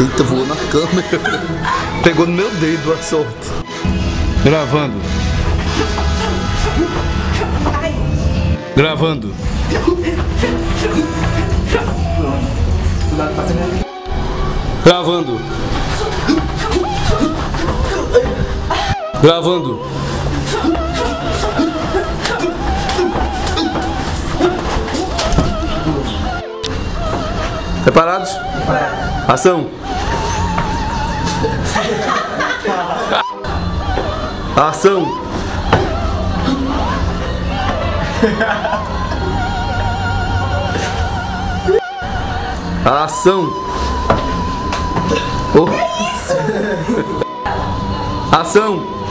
Eita, voou na câmera. Pegou no meu dedo a sorte. Gravando. Gravando. Gravando. Gravando. Preparados? Ação. Ação. Ação. Oh. Ação.